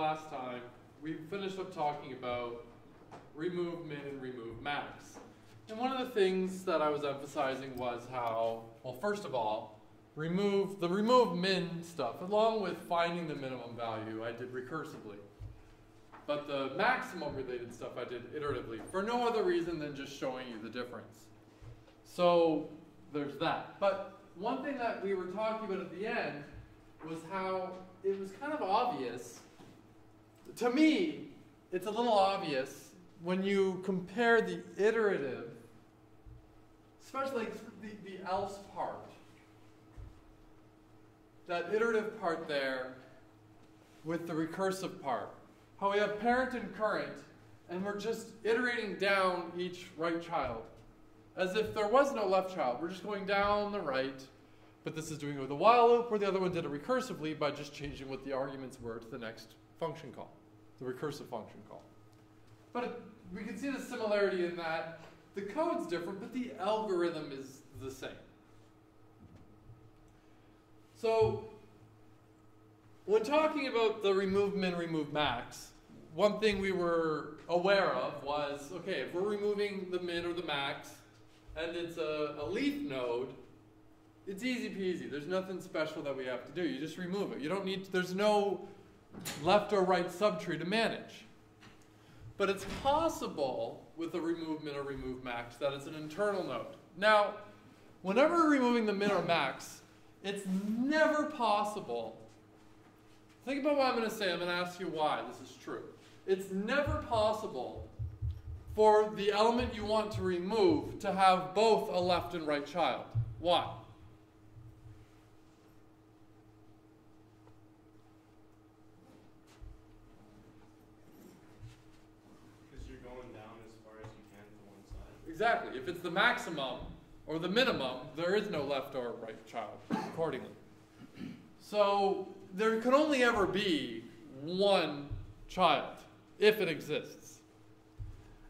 Last time, we finished up talking about remove min and remove max. And one of the things that I was emphasizing was how, well, first of all, remove the remove min stuff, along with finding the minimum value, I did recursively. But the maximum related stuff I did iteratively, for no other reason than just showing you the difference. So there's that. But one thing that we were talking about at the end was how it was kind of obvious. To me, it's a little obvious when you compare the iterative, especially the, the else part, that iterative part there with the recursive part. How we have parent and current, and we're just iterating down each right child. As if there was no left child. We're just going down the right, but this is doing it with a while loop, where the other one did it recursively by just changing what the arguments were to the next function call, the recursive function call. But we can see the similarity in that the code's different, but the algorithm is the same. So when talking about the remove min, remove max, one thing we were aware of was, okay, if we're removing the min or the max, and it's a, a leaf node, it's easy peasy. There's nothing special that we have to do. You just remove it. You don't need, to, there's no left or right subtree to manage. But it's possible with a remove min or remove max that it's an internal node. Now, whenever we're removing the min or max, it's never possible. Think about what I'm going to say. I'm going to ask you why this is true. It's never possible for the element you want to remove to have both a left and right child. Why? Because you're going down as far as you can to one side. Exactly. If it's the maximum or the minimum, there is no left or right child accordingly. So there can only ever be one child if it exists.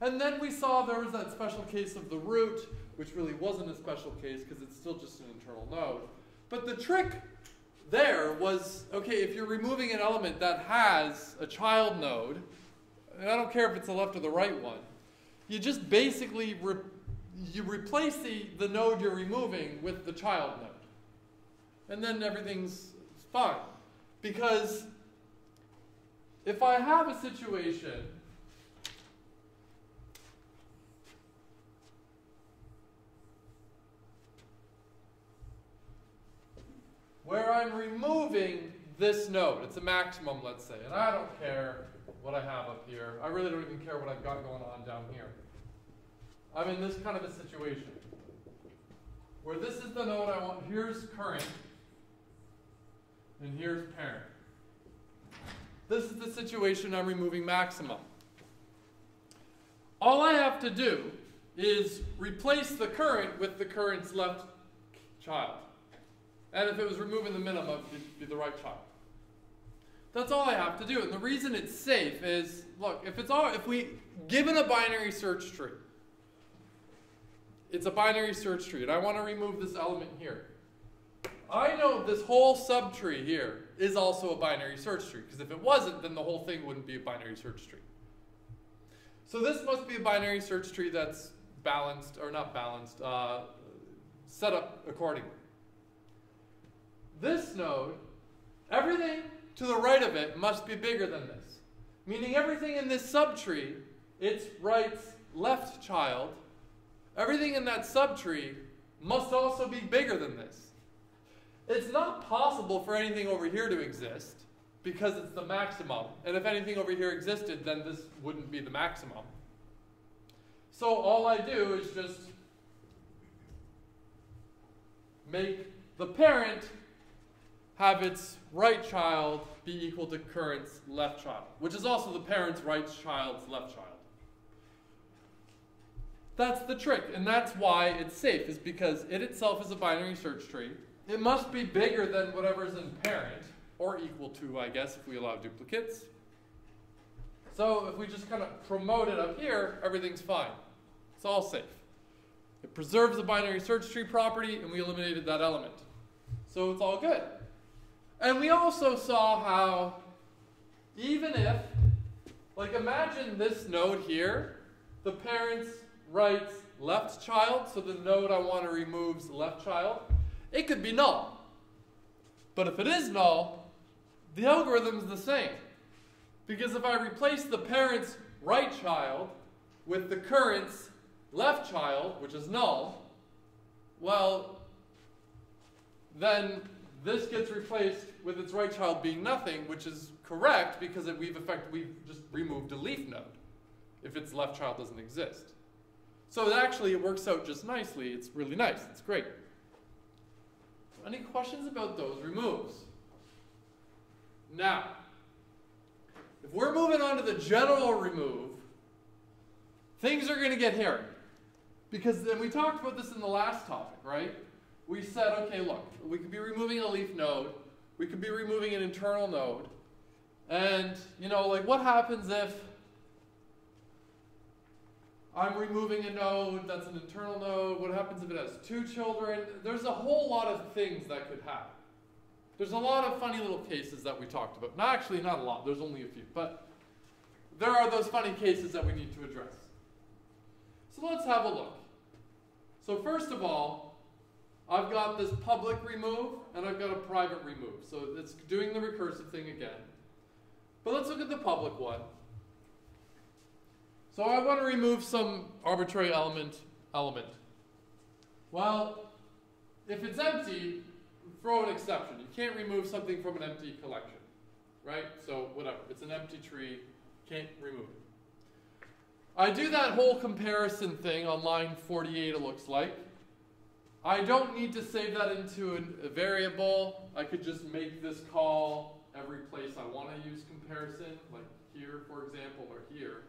And then we saw there was that special case of the root, which really wasn't a special case because it's still just an internal node. But the trick there was okay, if you're removing an element that has a child node, and I don't care if it's the left or the right one, you just basically re you replace the, the node you're removing with the child node. And then everything's fine. Because if I have a situation where I'm removing this node, it's a maximum, let's say, and I don't care what I have up here. I really don't even care what I've got going on down here. I'm in this kind of a situation where this is the node I want. Here's current, and here's parent. This is the situation I'm removing maximum. All I have to do is replace the current with the current's left child. And if it was removing the minimum, it'd be the right child. That's all I have to do. And the reason it's safe is, look, if it's all, if we, given a binary search tree, it's a binary search tree, and I want to remove this element here. I know this whole subtree here is also a binary search tree, because if it wasn't, then the whole thing wouldn't be a binary search tree. So this must be a binary search tree that's balanced, or not balanced, uh, set up accordingly. This node, everything to the right of it must be bigger than this. Meaning everything in this subtree, its right's left child, everything in that subtree must also be bigger than this. It's not possible for anything over here to exist because it's the maximum. And if anything over here existed, then this wouldn't be the maximum. So all I do is just make the parent have its right child be equal to current's left child, which is also the parent's right child's left child. That's the trick, and that's why it's safe, is because it itself is a binary search tree. It must be bigger than whatever's in parent, or equal to, I guess, if we allow duplicates. So if we just kind of promote it up here, everything's fine. It's all safe. It preserves the binary search tree property, and we eliminated that element. So it's all good. And we also saw how even if, like imagine this node here, the parents right's left child, so the node I want to remove is left child, it could be null. But if it is null, the algorithm is the same. Because if I replace the parent's right child with the current's left child, which is null, well, then this gets replaced with its right child being nothing, which is correct because we've effect, we've just removed a leaf node if its left child doesn't exist. So it actually it works out just nicely. It's really nice. It's great. Any questions about those removes? Now, if we're moving on to the general remove, things are going to get hairy. Because then we talked about this in the last topic, right? We said, okay, look, we could be removing a leaf node, we could be removing an internal node, and, you know, like what happens if I'm removing a node that's an internal node. What happens if it has two children? There's a whole lot of things that could happen. There's a lot of funny little cases that we talked about. Not actually, not a lot. There's only a few. But there are those funny cases that we need to address. So let's have a look. So first of all, I've got this public remove and I've got a private remove. So it's doing the recursive thing again. But let's look at the public one. So I want to remove some arbitrary element element. Well, if it's empty, throw an exception. You can't remove something from an empty collection, right? So whatever, it's an empty tree, can't remove it. I do that whole comparison thing on line 48 it looks like. I don't need to save that into a variable. I could just make this call every place I want to use comparison, like here, for example, or here.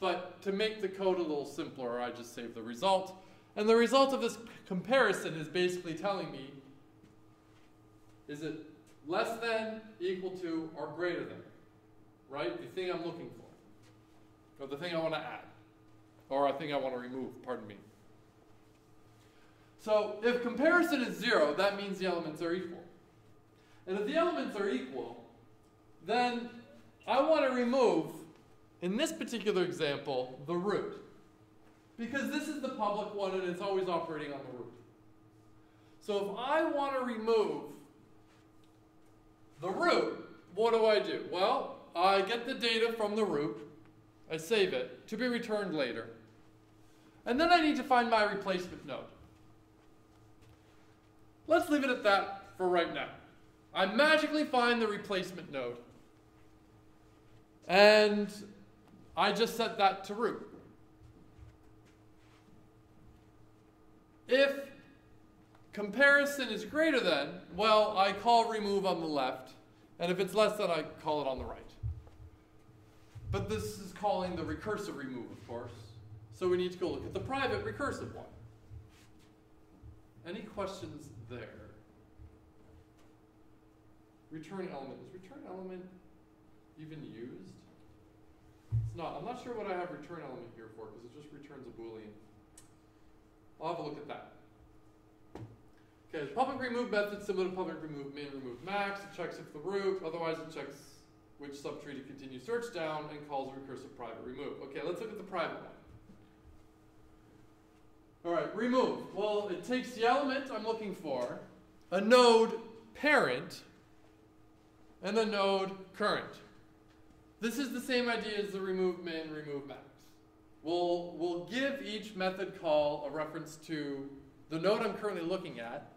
But to make the code a little simpler, I just save the result. And the result of this comparison is basically telling me, is it less than, equal to, or greater than? Right? The thing I'm looking for. Or the thing I want to add. Or a thing I want to remove, pardon me. So if comparison is zero, that means the elements are equal. And if the elements are equal, then I want to remove in this particular example, the root. Because this is the public one and it's always operating on the root. So if I want to remove the root, what do I do? Well, I get the data from the root, I save it, to be returned later. And then I need to find my replacement node. Let's leave it at that for right now. I magically find the replacement node. And I just set that to root. If comparison is greater than, well, I call remove on the left, and if it's less than, I call it on the right. But this is calling the recursive remove, of course. So we need to go look at the private recursive one. Any questions there? Return element. Is return element even used? It's not. I'm not sure what I have return element here for because it just returns a boolean. I'll have a look at that. Okay, the public remove method similar to public remove min remove max. It checks if the root, otherwise it checks which subtree to continue search down and calls recursive private remove. Okay, let's look at the private one. All right, remove. Well, it takes the element I'm looking for, a node parent, and a node current. This is the same idea as the remove min, remove max. We'll, we'll give each method call a reference to the node I'm currently looking at,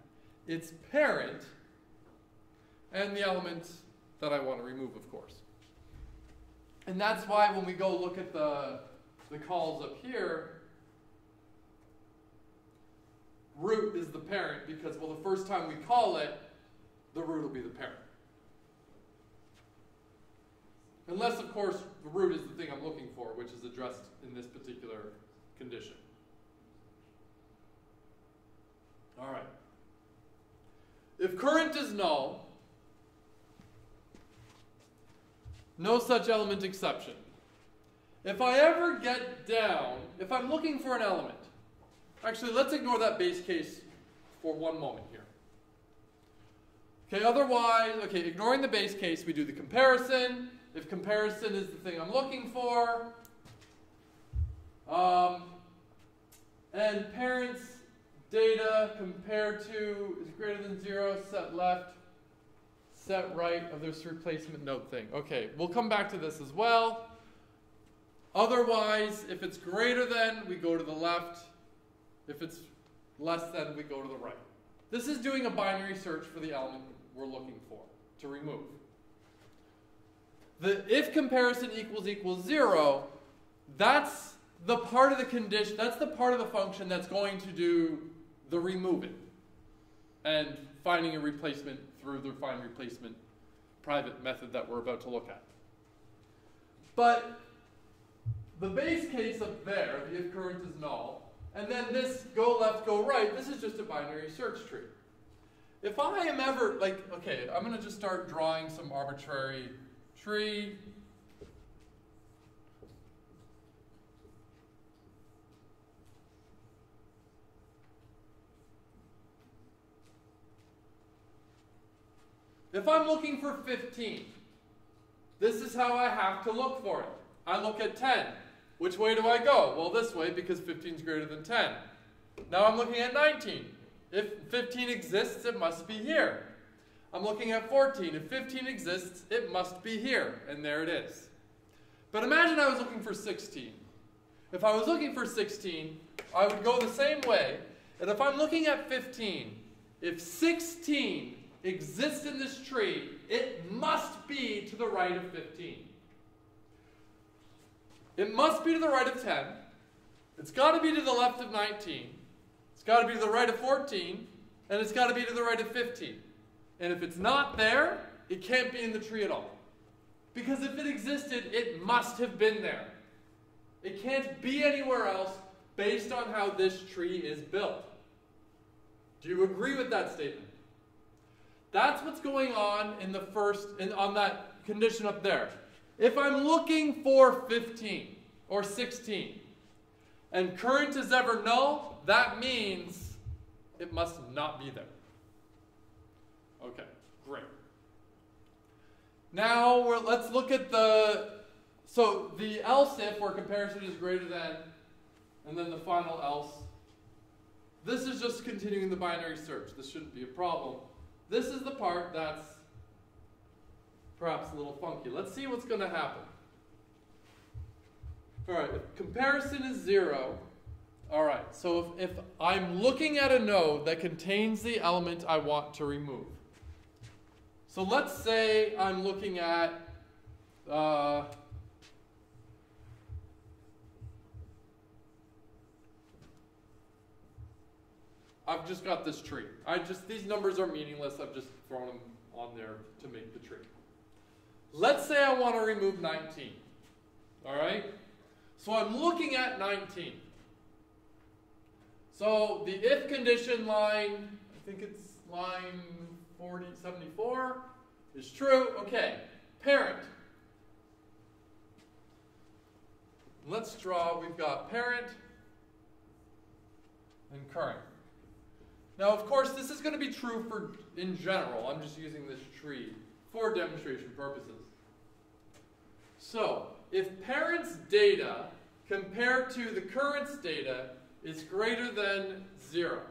its parent, and the element that I want to remove, of course. And that's why when we go look at the, the calls up here, root is the parent because, well, the first time we call it, the root will be the parent. Unless, of course, the root is the thing I'm looking for, which is addressed in this particular condition. All right. If current is null, no such element exception. If I ever get down, if I'm looking for an element, actually, let's ignore that base case for one moment here. Okay, otherwise, okay, ignoring the base case, we do the comparison, if comparison is the thing I'm looking for, um, and parents data compared to is greater than zero, set left, set right of this replacement node thing. Okay, we'll come back to this as well. Otherwise, if it's greater than, we go to the left. If it's less than, we go to the right. This is doing a binary search for the element we're looking for to remove. The if comparison equals equals zero, that's the part of the condition, that's the part of the function that's going to do the removing and finding a replacement through the find replacement private method that we're about to look at. But the base case up there, the if current is null, and then this go left, go right, this is just a binary search tree. If I am ever, like, okay, I'm going to just start drawing some arbitrary tree. If I'm looking for 15, this is how I have to look for it. I look at 10. Which way do I go? Well, this way because 15 is greater than 10. Now I'm looking at 19. If 15 exists, it must be here. I'm looking at 14. If 15 exists, it must be here. And there it is. But imagine I was looking for 16. If I was looking for 16, I would go the same way. And if I'm looking at 15, if 16 exists in this tree, it must be to the right of 15. It must be to the right of 10. It's got to be to the left of 19. It's got to be to the right of 14. And it's got to be to the right of 15. And if it's not there, it can't be in the tree at all. Because if it existed, it must have been there. It can't be anywhere else based on how this tree is built. Do you agree with that statement? That's what's going on in the first, in, on that condition up there. If I'm looking for 15 or 16 and current is ever null, that means it must not be there. Okay, great. Now let's look at the, so the else if where comparison is greater than, and then the final else. This is just continuing the binary search. This shouldn't be a problem. This is the part that's perhaps a little funky. Let's see what's going to happen. All right, if comparison is zero, all right, so if, if I'm looking at a node that contains the element I want to remove. So let's say I'm looking at, uh, I've just got this tree. I just, these numbers are meaningless. I've just thrown them on there to make the tree. Let's say I want to remove 19. All right? So I'm looking at 19. So the if condition line, I think it's line 40, 74, is true. Okay. Parent. Let's draw, we've got parent and current. Now, of course, this is going to be true for in general. I'm just using this tree for demonstration purposes. So, if parents' data compared to the current's data is greater than zero.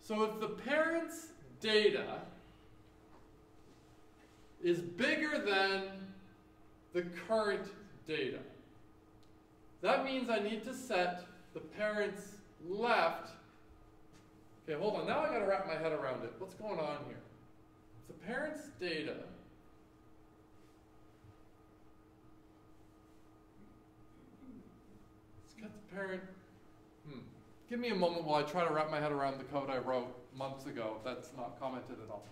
So if the parents' data is bigger than the current data, that means I need to set the parents' left. Okay, hold on. Now I got to wrap my head around it. What's going on here? If the parents' data parent, hmm. Give me a moment while I try to wrap my head around the code I wrote months ago. That's not commented at all.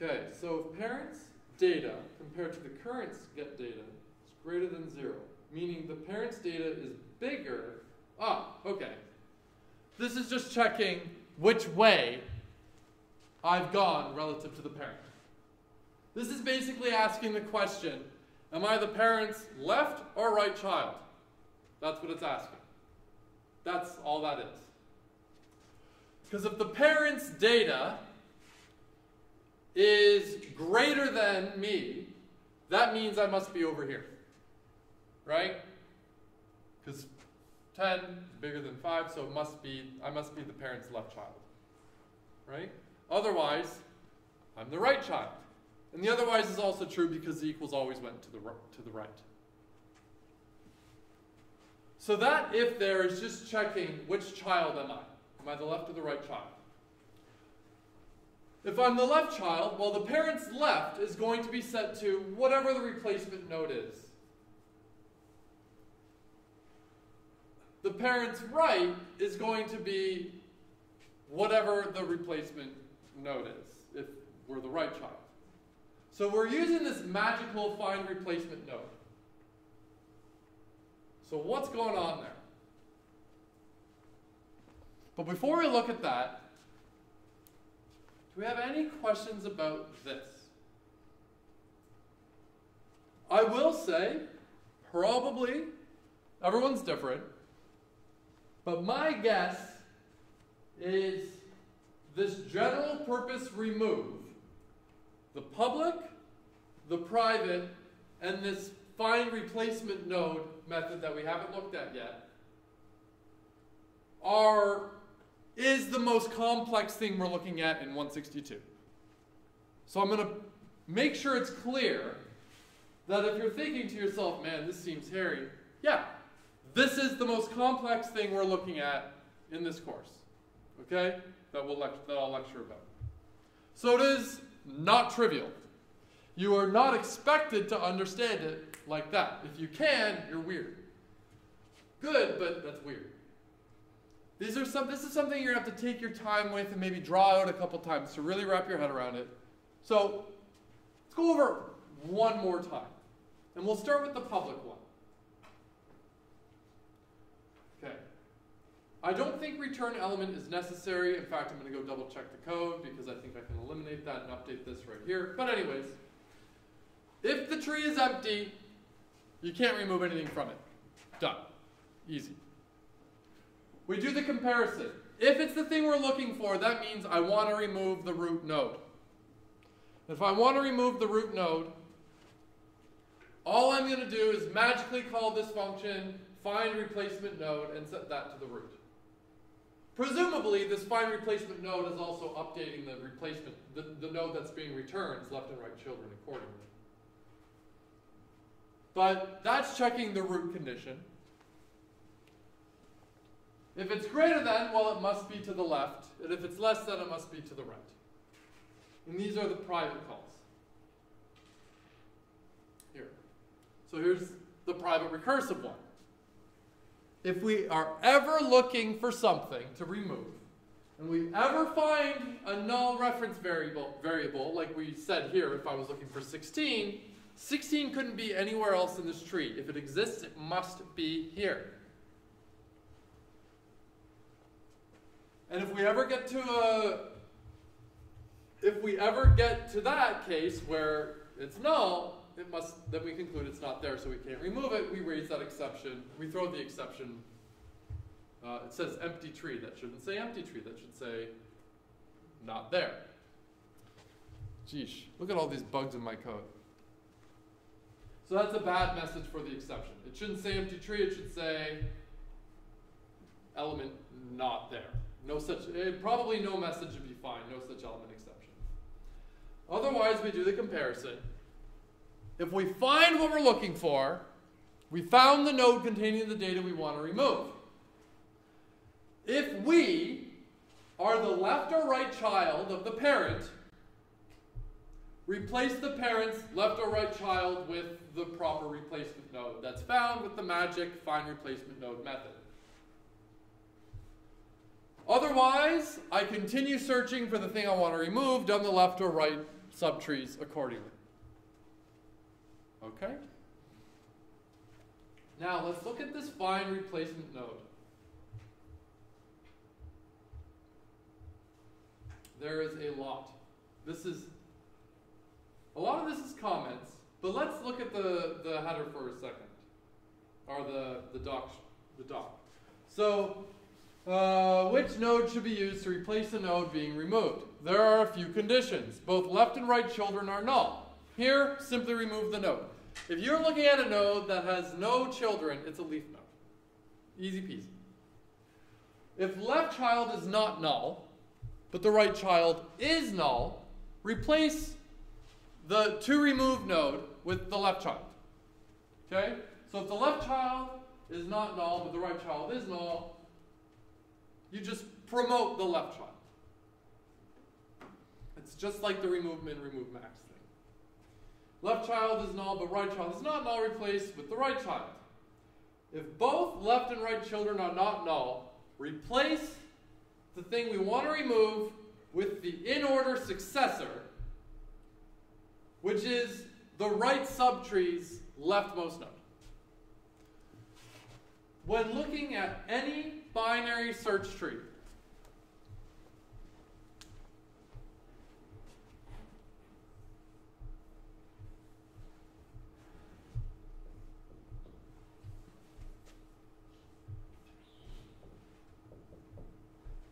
Okay, so if parents' data compared to the current's get data is greater than zero, meaning the parent's data is bigger, ah, okay. This is just checking which way I've gone relative to the parent. This is basically asking the question, am I the parent's left or right child? That's what it's asking. That's all that is. Because if the parent's data is greater than me, that means I must be over here. Right? Because 10 is bigger than 5, so it must be I must be the parent's left child. Right? Otherwise, I'm the right child. And the otherwise is also true because the equals always went to the, to the right. So that if there is just checking which child am I? Am I the left or the right child? If I'm the left child, well, the parent's left is going to be set to whatever the replacement node is. The parent's right is going to be whatever the replacement node is, if we're the right child. So we're using this magical find replacement node. So what's going on there? But before we look at that, do we have any questions about this? I will say, probably, everyone's different, but my guess is this general purpose remove, the public, the private, and this find replacement node method that we haven't looked at yet are is the most complex thing we're looking at in 162. So I'm going to make sure it's clear that if you're thinking to yourself, man, this seems hairy, yeah, this is the most complex thing we're looking at in this course, okay, that, we'll that I'll lecture about. So it is not trivial. You are not expected to understand it like that. If you can, you're weird. Good, but that's weird. These are some, this is something you're going to have to take your time with and maybe draw out a couple times to really wrap your head around it. So let's go over one more time. And we'll start with the public one. Okay. I don't think return element is necessary. In fact, I'm going to go double check the code because I think I can eliminate that and update this right here. But anyways, if the tree is empty, you can't remove anything from it. Done. Easy. We do the comparison. If it's the thing we're looking for, that means I want to remove the root node. If I want to remove the root node, all I'm going to do is magically call this function find replacement node and set that to the root. Presumably, this find replacement node is also updating the replacement, the, the node that's being returned, left and right children accordingly. But that's checking the root condition. If it's greater than, well, it must be to the left. And if it's less than, it must be to the right. And these are the private calls. Here. So here's the private recursive one. If we are ever looking for something to remove, and we ever find a null reference variable, variable, like we said here, if I was looking for 16, 16 couldn't be anywhere else in this tree. If it exists, it must be here. And if we ever get to a, if we ever get to that case where it's null, it must, then we conclude it's not there, so we can't remove it. We raise that exception. We throw the exception. Uh, it says empty tree. That shouldn't say empty tree. That should say not there. Geesh, look at all these bugs in my code. So that's a bad message for the exception. It shouldn't say empty tree. It should say element not there. No such, eh, probably no message would be fine, no such element exception. Otherwise, we do the comparison. If we find what we're looking for, we found the node containing the data we want to remove. If we are the left or right child of the parent, replace the parent's left or right child with the proper replacement node that's found with the magic find replacement node method. Otherwise, I continue searching for the thing I want to remove down the left or right subtrees accordingly. Okay? Now let's look at this find replacement node. There is a lot. This is, a lot of this is comments, but let's look at the, the header for a second, or the, the doc, the doc. So uh, which node should be used to replace a node being removed? there are a few conditions. Both left and right children are null. Here, simply remove the node. If you're looking at a node that has no children, it's a leaf node. Easy peasy. If left child is not null, but the right child is null, replace the to remove node with the left child. Okay? So if the left child is not null, but the right child is null, you just promote the left child. It's just like the remove min, remove max thing. Left child is null, but right child is not null, replace with the right child. If both left and right children are not null, replace the thing we want to remove with the in order successor, which is the right subtree's leftmost node. When looking at any binary search tree,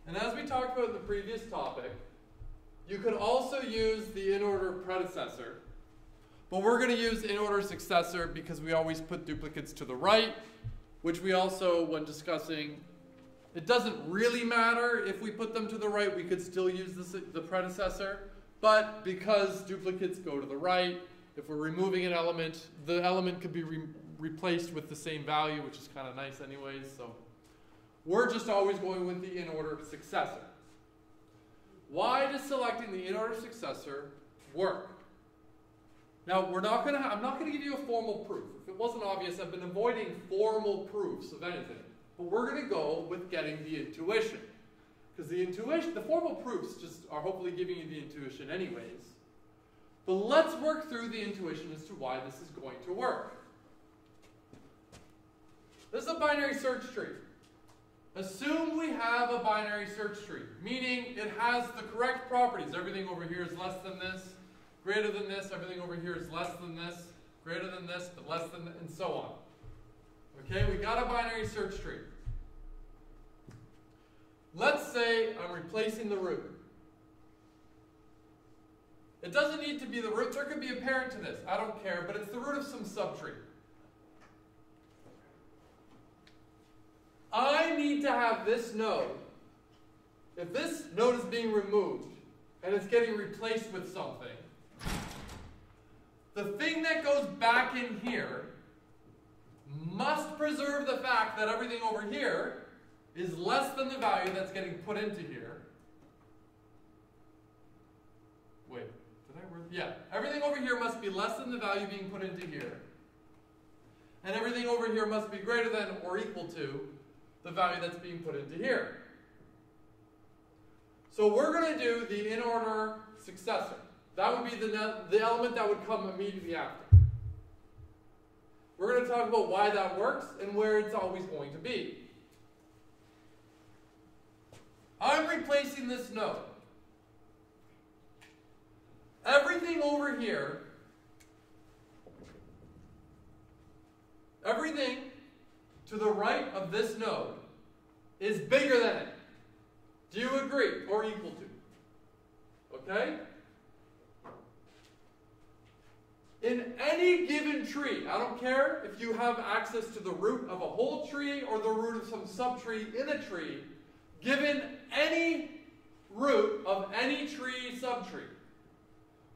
And as we talked about in the previous topic, you could also use the in-order predecessor, but we're going to use in-order successor because we always put duplicates to the right, which we also, when discussing, it doesn't really matter if we put them to the right, we could still use the, the predecessor, but because duplicates go to the right, if we're removing an element, the element could be re replaced with the same value, which is kind of nice anyways, so we're just always going with the in-order successor. Why does selecting the in-order successor work? Now, we're not to. I'm not going to give you a formal proof. If it wasn't obvious, I've been avoiding formal proofs of anything. But we're going to go with getting the intuition, because the intuition, the formal proofs, just are hopefully giving you the intuition anyways. But let's work through the intuition as to why this is going to work. This is a binary search tree. Assume we have a binary search tree, meaning it has the correct properties. Everything over here is less than this, greater than this, everything over here is less than this, greater than this, but less than, and so on. Okay, we got a binary search tree. Let's say I'm replacing the root. It doesn't need to be the root. There could be a parent to this. I don't care, but it's the root of some subtree. I need to have this node. If this node is being removed and it's getting replaced with something, the thing that goes back in here must preserve the fact that everything over here is less than the value that's getting put into here. Wait, did I? Yeah, everything over here must be less than the value being put into here. And everything over here must be greater than or equal to the value that's being put into here. So we're going to do the in-order successor. That would be the, the element that would come immediately after. We're going to talk about why that works and where it's always going to be. I'm replacing this node. Everything over here, everything to the right of this node is bigger than it. Do you agree? Or equal to? Okay? In any given tree, I don't care if you have access to the root of a whole tree or the root of some subtree in a tree, given any root of any tree subtree,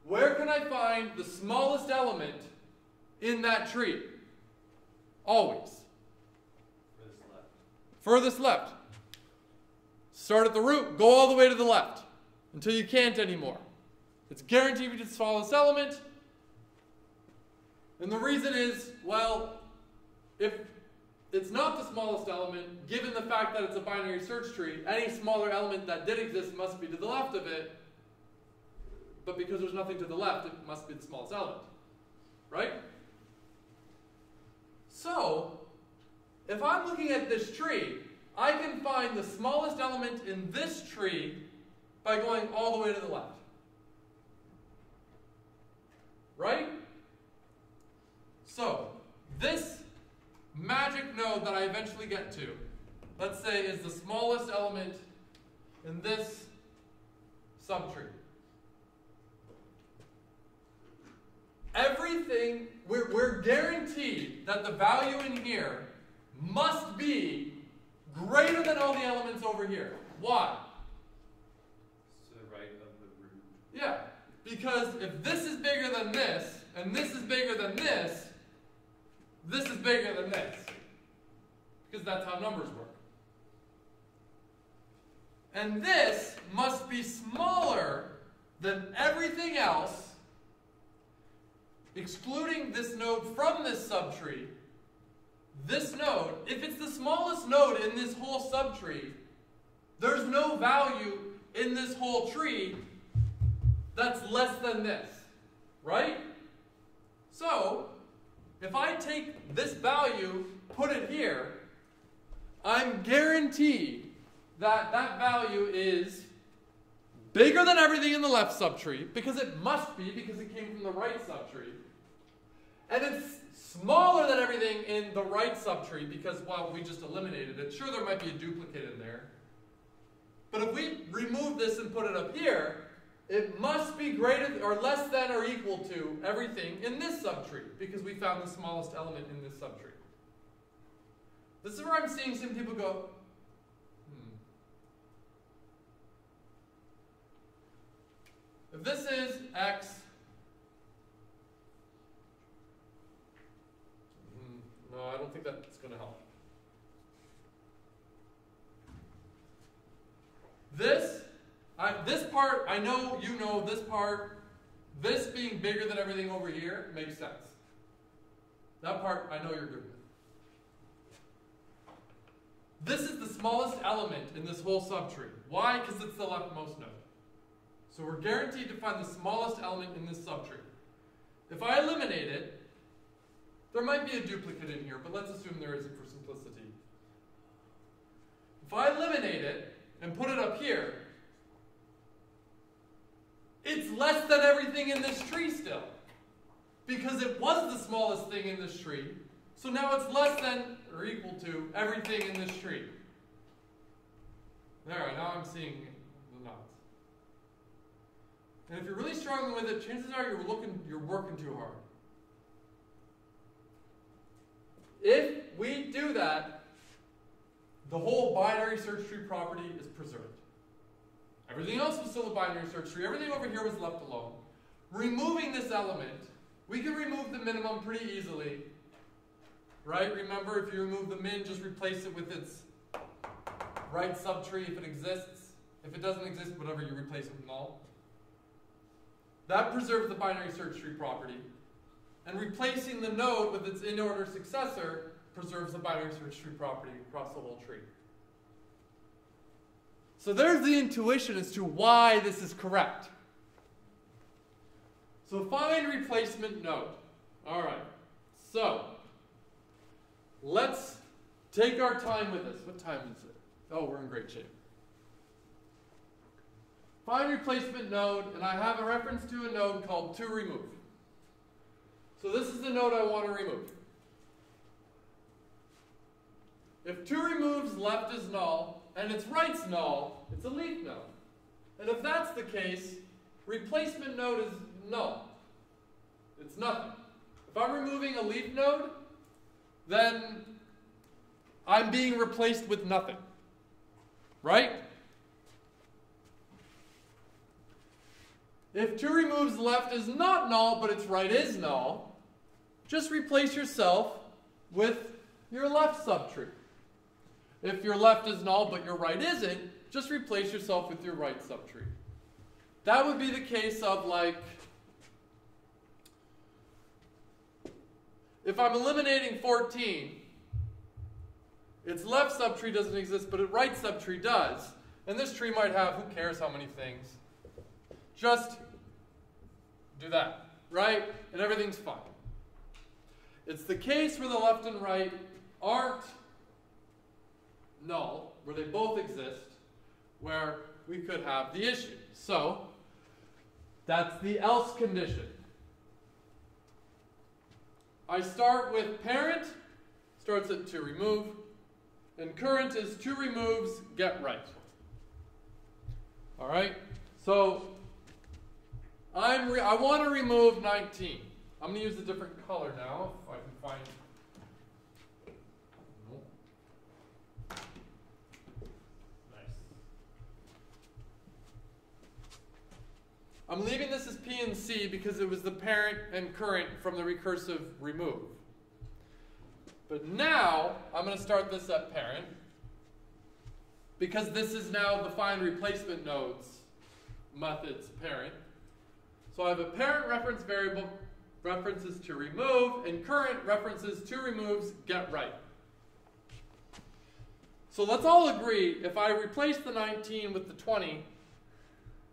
where can I find the smallest element in that tree? Always. Furthest left. Start at the root, go all the way to the left until you can't anymore. It's guaranteed to the smallest element. And the reason is, well, if it's not the smallest element, given the fact that it's a binary search tree, any smaller element that did exist must be to the left of it. But because there's nothing to the left, it must be the smallest element. Right? So, if I'm looking at this tree, I can find the smallest element in this tree by going all the way to the left. Right? So, this magic node that I eventually get to, let's say is the smallest element in this subtree. Everything, we're, we're guaranteed that the value in here must be greater than all the elements over here. Why? To the right of the root. Yeah, because if this is bigger than this, and this is bigger than this, this is bigger than this. Because that's how numbers work. And this must be smaller than everything else, excluding this node from this subtree. This node, if it's the smallest node in this whole subtree, there's no value in this whole tree that's less than this, right? So, if I take this value, put it here, I'm guaranteed that that value is bigger than everything in the left subtree, because it must be, because it came from the right subtree. And it's smaller than everything in the right subtree, because, well, we just eliminated it. Sure, there might be a duplicate in there. But if we remove this and put it up here, it must be greater or less than or equal to everything in this subtree, because we found the smallest element in this subtree. This is where I'm seeing some people go, hmm. If this is x, hmm, no, I don't think that's going to help. This, I, this part, I know you know this part, this being bigger than everything over here makes sense. That part I know you're good with. This is the smallest element in this whole subtree. Why? Because it's the leftmost node. So we're guaranteed to find the smallest element in this subtree. If I eliminate it, there might be a duplicate in here, but let's assume there isn't for simplicity. If I eliminate it and put it up here, it's less than everything in this tree still. Because it was the smallest thing in this tree, so now it's less than or equal to everything in this tree. There, now I'm seeing the knots. And if you're really struggling with it, chances are you're looking, you're working too hard. If we do that, the whole binary search tree property is preserved. Everything else was still a binary search tree. Everything over here was left alone. Removing this element, we can remove the minimum pretty easily Right? Remember, if you remove the min, just replace it with its right subtree if it exists. If it doesn't exist, whatever, you replace it with null. That preserves the binary search tree property. And replacing the node with its in-order successor preserves the binary search tree property across the whole tree. So there's the intuition as to why this is correct. So find replacement node. All right. So Let's take our time with this. What time is it? Oh, we're in great shape. Find replacement node, and I have a reference to a node called to remove. So this is the node I want to remove. If 2 removes left is null, and its right's null, it's a leaf node. And if that's the case, replacement node is null. It's nothing. If I'm removing a leaf node, then I'm being replaced with nothing. Right? If 2 removes left is not null, but its right is null, just replace yourself with your left subtree. If your left is null, but your right isn't, just replace yourself with your right subtree. That would be the case of like If I'm eliminating 14, its left subtree doesn't exist, but its right subtree does. And this tree might have, who cares how many things? Just do that, right? And everything's fine. It's the case where the left and right aren't null, where they both exist, where we could have the issue. So, that's the else condition. I start with parent, starts at to remove, and current is two removes get right. All right? So I'm I want to remove 19. I'm going to use a different color now if I can find. Nice. I'm leaving this as P and C because it was the parent and current from the recursive remove. But now I'm going to start this at parent because this is now the find replacement nodes method's parent. So I have a parent reference variable references to remove and current references to removes get right. So let's all agree if I replace the 19 with the 20,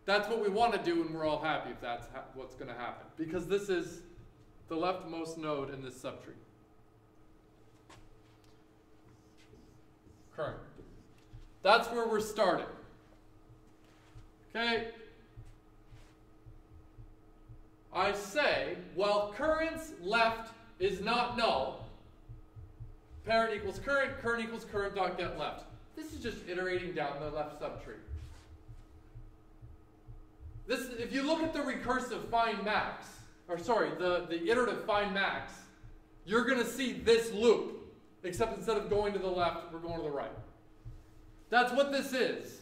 that's what we want to do and we're all happy if that's ha- what's going to happen. Because this is the leftmost node in this subtree. Current. That's where we're starting. Okay? I say, while currents left is not null, parent equals current, current equals current dot get left. This is just iterating down the left subtree. This, if you look at the recursive find max, or sorry, the, the iterative find max, you're going to see this loop, except instead of going to the left, we're going to the right. That's what this is,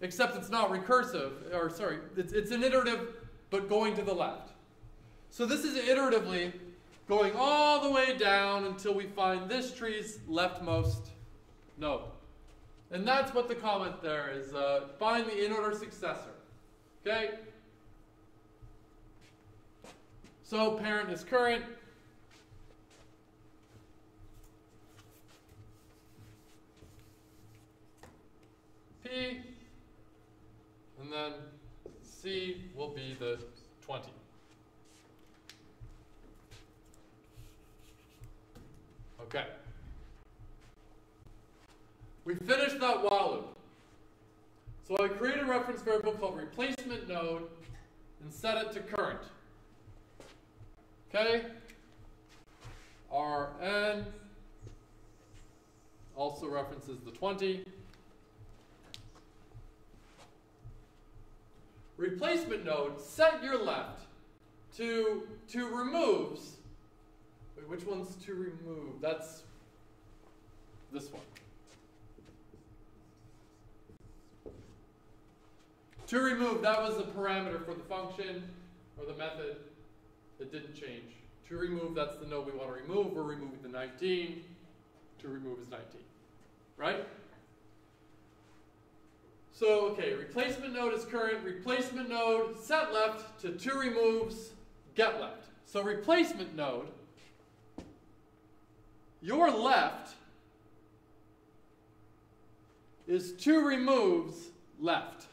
except it's not recursive, or sorry, it's, it's an iterative, but going to the left. So this is iteratively going all the way down until we find this tree's leftmost node. And that's what the comment there is, uh, find the in-order successor. Okay? So parent is current. P, and then C will be the 20. Okay. We finished that while loop. So I create a reference variable called replacement node and set it to current. Okay? Rn also references the 20. Replacement node, set your left to, to removes. Which one's to remove? That's this one. To remove, that was the parameter for the function or the method that didn't change. To remove, that's the node we want to remove. We're removing the 19. To remove is 19. Right? So, okay, replacement node is current. Replacement node, set left to to removes, get left. So replacement node, your left is to removes left.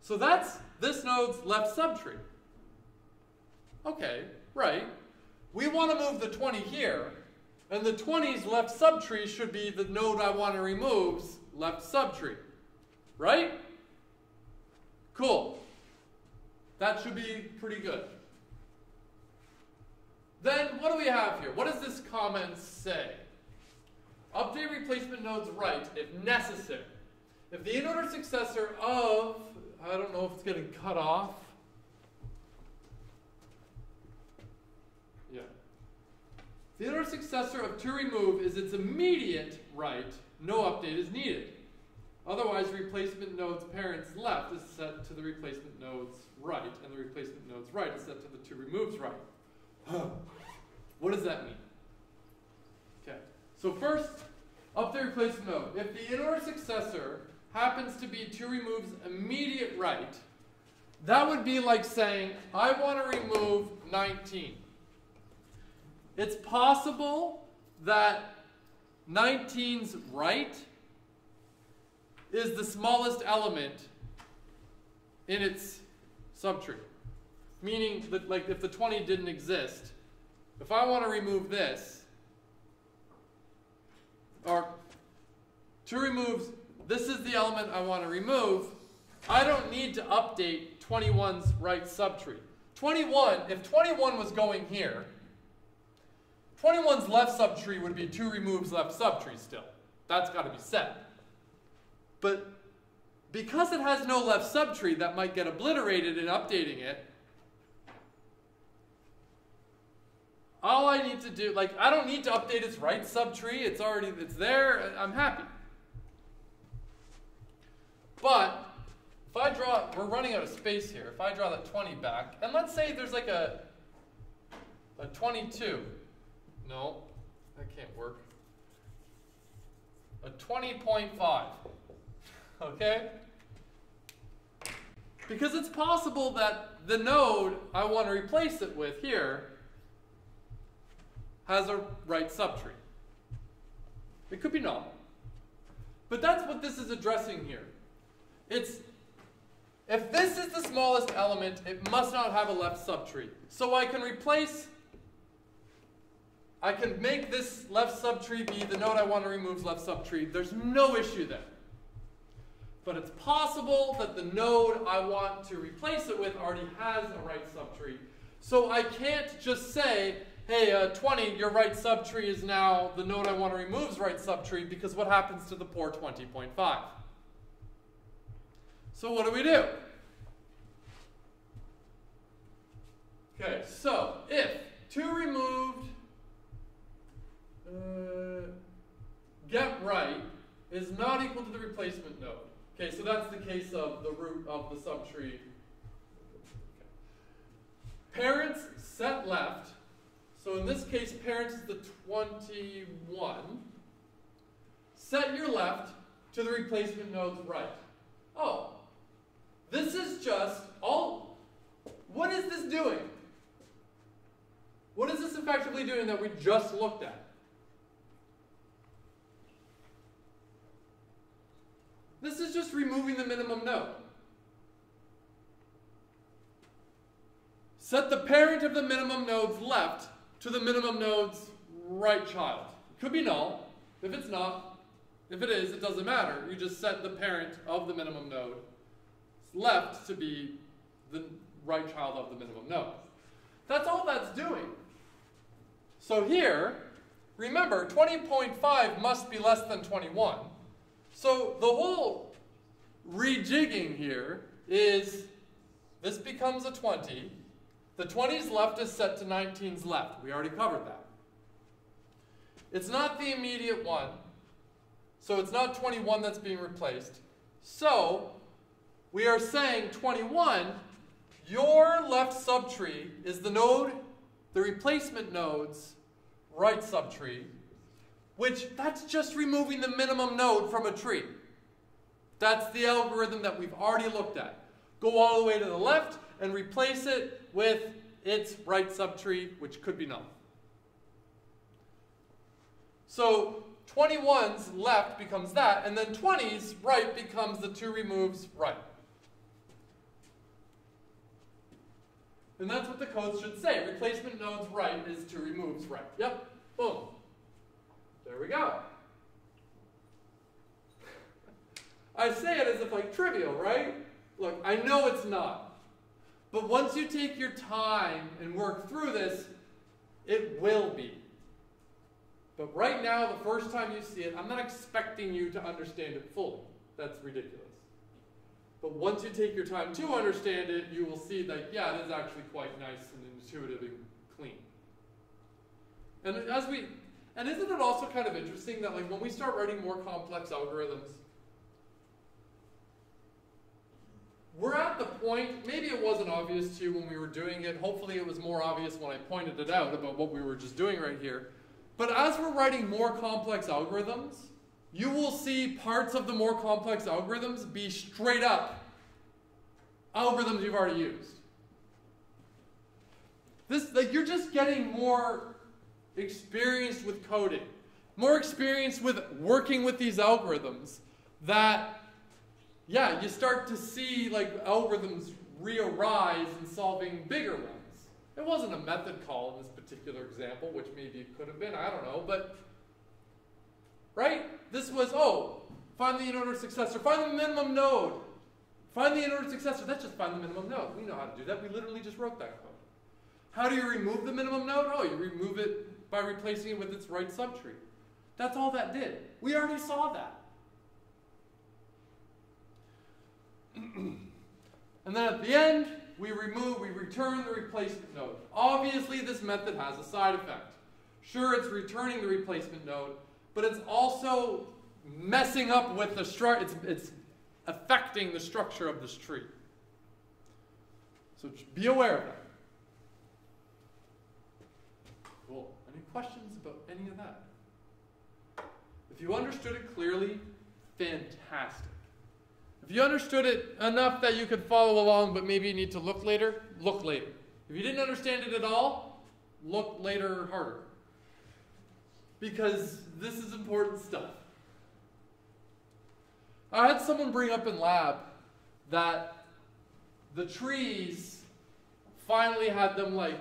So that's this node's left subtree. Okay, right. We want to move the 20 here, and the 20's left subtree should be the node I want to remove's left subtree. Right? Cool. That should be pretty good. Then what do we have here? What does this comment say? Update replacement nodes right if necessary. If the in-order successor of, I don't know if it's getting cut off. Yeah. The in-order successor of to remove is its immediate right, no update is needed. Otherwise, replacement node's parent's left is set to the replacement node's right, and the replacement node's right is set to the to removes right. What does that mean? Okay, so first, up the replacement node. If the in-order successor happens to be to removes immediate right, that would be like saying, I want to remove 19. It's possible that 19's right is the smallest element in its subtree. Meaning that like if the 20 didn't exist, if I want to remove this, or to remove, this is the element I want to remove, I don't need to update 21's right subtree. 21, if 21 was going here, 21's left subtree would be to removes left subtree still. That's got to be set. But because it has no left subtree that might get obliterated in updating it, all I need to do, like, I don't need to update its right subtree. It's already, it's there. I'm happy. But if I draw, we're running out of space here. If I draw the 20 back, and let's say there's like a, a 22. No, that can't work. A 20.5. Okay? Because it's possible that the node I want to replace it with here has a right subtree. It could be null. But that's what this is addressing here. It's if this is the smallest element, it must not have a left subtree. So I can replace, I can make this left subtree be the node I want to remove's left subtree. There's no issue there. But it's possible that the node I want to replace it with already has a right subtree. So I can't just say, hey, uh, 20, your right subtree is now the node I want to remove's right subtree, because what happens to the poor 20.5? So what do we do? Okay, so if 2 removed uh, get right is not equal to the replacement node. Okay, so that's the case of the root of the subtree. Parents set left. So in this case, parents is the 21. Set your left to the replacement node's right. Oh, this is just all. What is this doing? What is this effectively doing that we just looked at? This is just removing the minimum node. Set the parent of the minimum node's left to the minimum node's right child. Could be null. If it's not, if it is, it doesn't matter. You just set the parent of the minimum node left to be the right child of the minimum node. That's all that's doing. So here, remember, 20.5 must be less than 21. So the whole rejigging here is this becomes a 20. The 20's left is set to 19's left. We already covered that. It's not the immediate one. So it's not 21 that's being replaced. So we are saying 21, your left subtree is the node, the replacement node's right subtree, which that's just removing the minimum node from a tree. That's the algorithm that we've already looked at. Go all the way to the left and replace it with its right subtree, which could be null. So 21's left becomes that, and then 20's right becomes the to removes right. And that's what the code should say. Replacement nodes right is to removes right. Yep, boom. There we go. I say it as if like trivial, right? Look, I know it's not. But once you take your time and work through this, it will be. But right now, the first time you see it, I'm not expecting you to understand it fully. That's ridiculous. But once you take your time to understand it, you will see that, yeah, it is actually quite nice and intuitive and clean. And as we, and isn't it also kind of interesting that like when we start writing more complex algorithms, we're at the point, maybe it wasn't obvious to you when we were doing it, hopefully it was more obvious when I pointed it out about what we were just doing right here. But as we're writing more complex algorithms, you will see parts of the more complex algorithms be straight up algorithms you've already used. This, like, you're just getting more experienced with coding, more experience with working with these algorithms that, yeah, you start to see like algorithms re-arise in solving bigger ones. It wasn't a method call in this particular example, which maybe it could have been, I don't know, but right? This was, oh, find the in-order successor, find the minimum node. Find the in-order successor, that's just find the minimum node. We know how to do that. We literally just wrote that code. How do you remove the minimum node? Oh, you remove it by replacing it with its right subtree. That's all that did. We already saw that. and then at the end, we remove, we return the replacement node. Obviously, this method has a side effect. Sure, it's returning the replacement node, but it's also messing up with the structure, it's, it's affecting the structure of this tree. So be aware of that. Cool. Any questions about any of that? If you understood it clearly, fantastic. If you understood it enough that you could follow along, but maybe you need to look later, look later. If you didn't understand it at all, look later harder. Because this is important stuff. I had someone bring up in lab that the trees finally had them like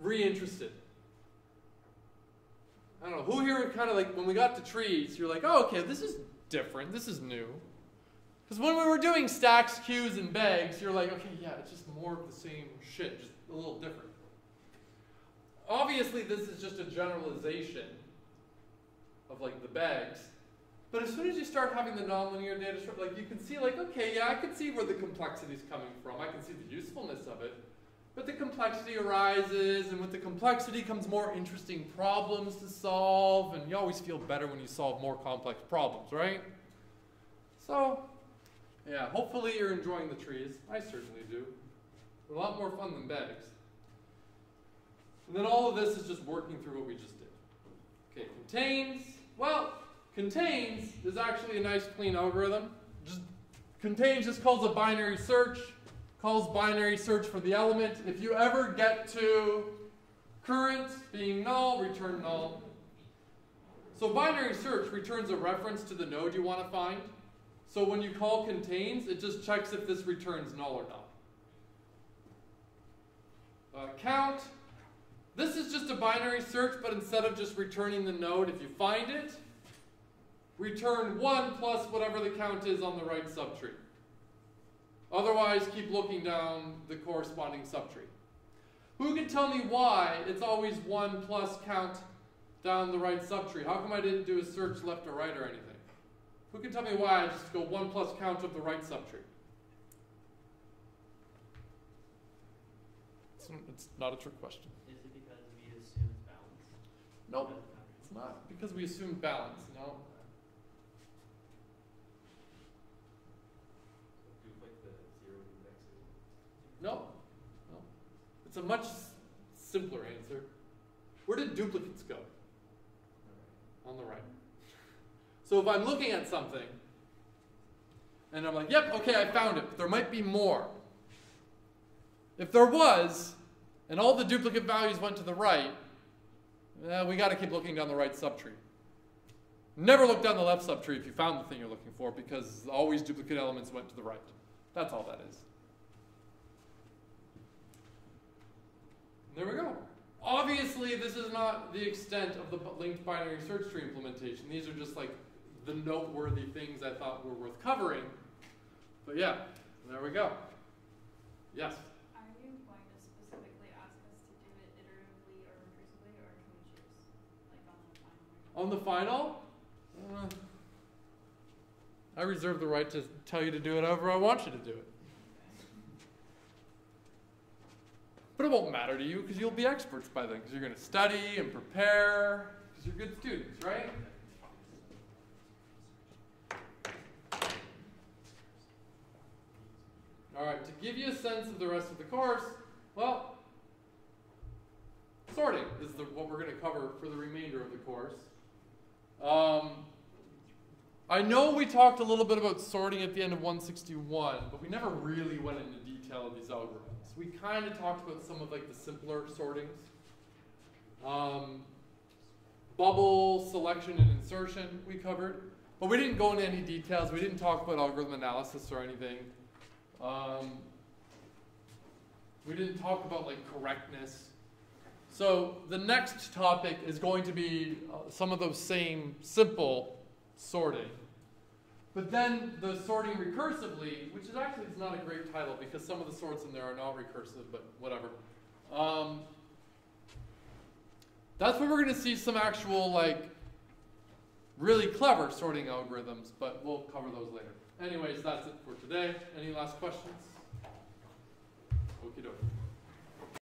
reinterested. I don't know, who here kind of like, when we got to trees, you're like, oh, okay, this is different, this is new. Because when we were doing stacks, queues, and bags, you're like, okay, yeah, it's just more of the same shit, just a little different. Obviously, this is just a generalization of like the bags. But as soon as you start having the nonlinear data structure, like you can see, like, okay, yeah, I can see where the complexity is coming from. I can see the usefulness of it. But the complexity arises, and with the complexity comes more interesting problems to solve, and you always feel better when you solve more complex problems, right? So, yeah, hopefully you're enjoying the trees. I certainly do. They're a lot more fun than bags. And then all of this is just working through what we just did. Okay, contains, well, contains is actually a nice clean algorithm. Just contains just calls a binary search, calls binary search for the element. If you ever get to current being null, return null. So binary search returns a reference to the node you want to find. So when you call contains, it just checks if this returns null or not. Uh, count, this is just a binary search, but instead of just returning the node, if you find it, return 1 plus whatever the count is on the right subtree. Otherwise, keep looking down the corresponding subtree. Who can tell me why it's always 1 plus count down the right subtree? How come I didn't do a search left or right or anything? Who can tell me why I just go 1 plus count of the right subtree? It's, it's not a trick question. Is it because we assume it's balanced? Nope, it's not. Because we assume balance, no. Duplicate the zero indexes. No, no. It's a much simpler answer. Where did duplicates go? On the right. So if I'm looking at something and I'm like, yep, okay, I found it, but there might be more. If there was, and all the duplicate values went to the right, eh, we got to keep looking down the right subtree. Never look down the left subtree if you found the thing you're looking for because always duplicate elements went to the right. That's all that is. There we go. Obviously, this is not the extent of the linked binary search tree implementation. These are just like the noteworthy things I thought were worth covering. But yeah, there we go. Yes. Are you going to specifically ask us to do it iteratively or recursively, or can we choose, like on the final? On the final, uh, I reserve the right to tell you to do it however I want you to do it. But it won't matter to you because you'll be experts by then because you're going to study and prepare because you're good students, right? All right, to give you a sense of the rest of the course, well, sorting is the, what we're going to cover for the remainder of the course. Um, I know we talked a little bit about sorting at the end of 161, but we never really went into detail of these algorithms. We kind of talked about some of like the simpler sortings. Um, bubble, selection, and insertion we covered, but we didn't go into any details. We didn't talk about algorithm analysis or anything. Um, we didn't talk about like correctness. So the next topic is going to be uh, some of those same simple sorting. But then the sorting recursively, which is actually is not a great title because some of the sorts in there are not recursive, but whatever. Um, that's where we're going to see some actual like really clever sorting algorithms, but we'll cover those later. Anyways, that's it for today. Any last questions? Okey doke.